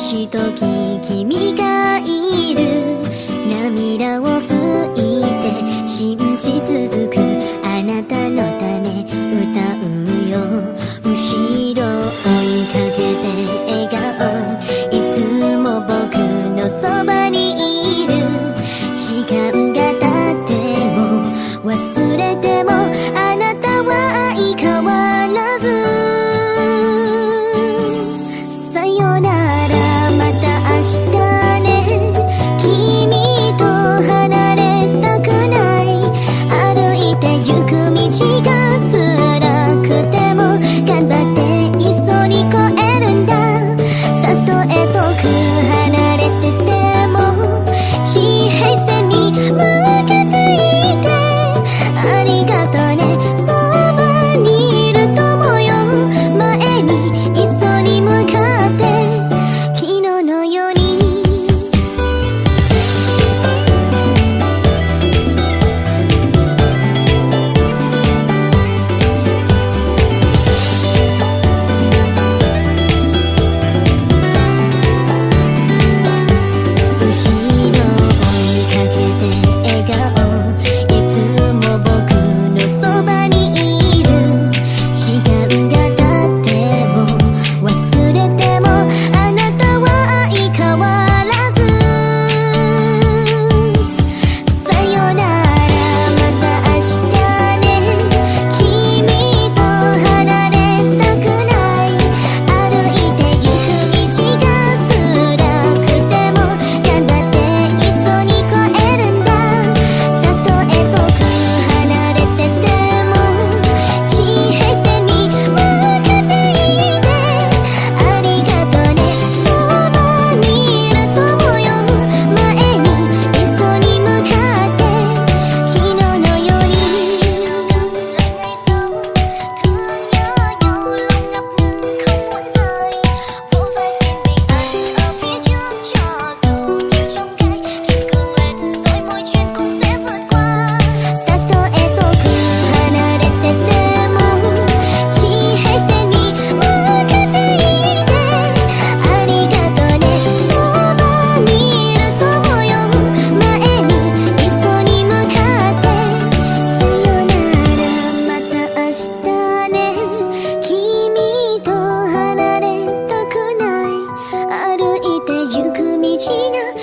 し時君がいる。涙を拭いゆく道が